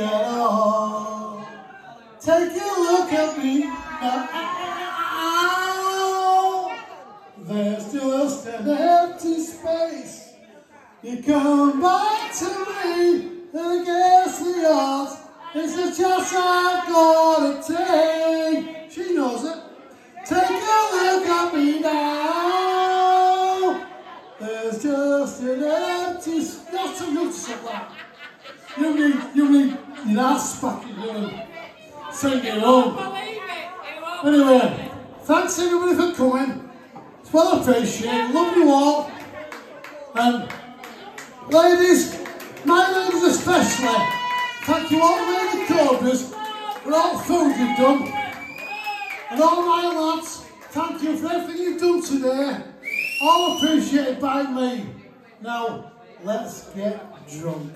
at all. Take a look at me now. There's just an empty space. You come back to me and against the odds. It's a chance I've got to take. She knows it. Take a look at me now. There's just an empty. Not too good that. You need, ass back in sing it home. Anyway, thanks everybody for coming. It's well appreciated. Love you all. And ladies, my ladies especially, thank you all for the cobras for all the food you've done. And all my lads, thank you for everything you've done today. All appreciated by me. Now, let's get drunk.